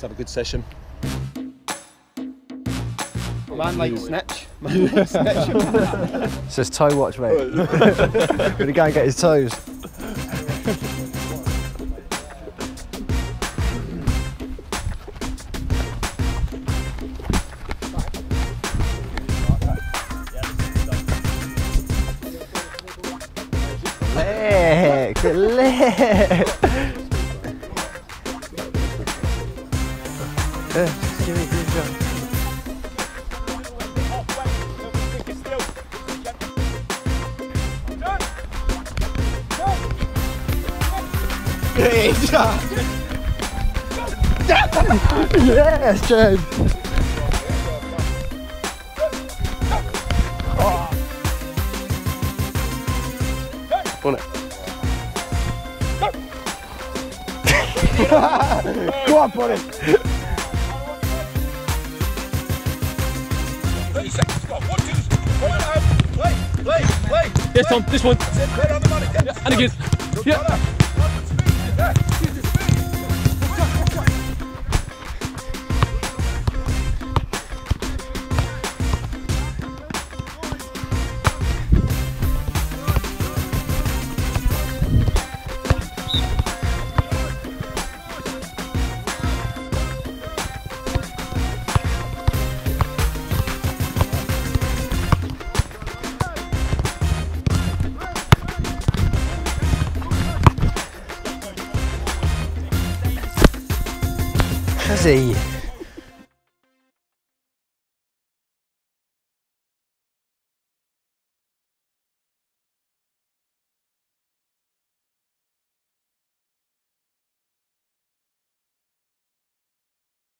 Let's have a good session. Man like snatch. Man like snatch. Says toe watch, mate. Gonna go and get his toes. Lick, lick. Yeah, give me, give me a shot. Yes, Jen. On it. Go on, buddy. 30 seconds, go on. One, two, one half. Play, play, play. Yes, Tom, this one. That's it, play on the money. Yeah. And again. Yeah. fazer aí?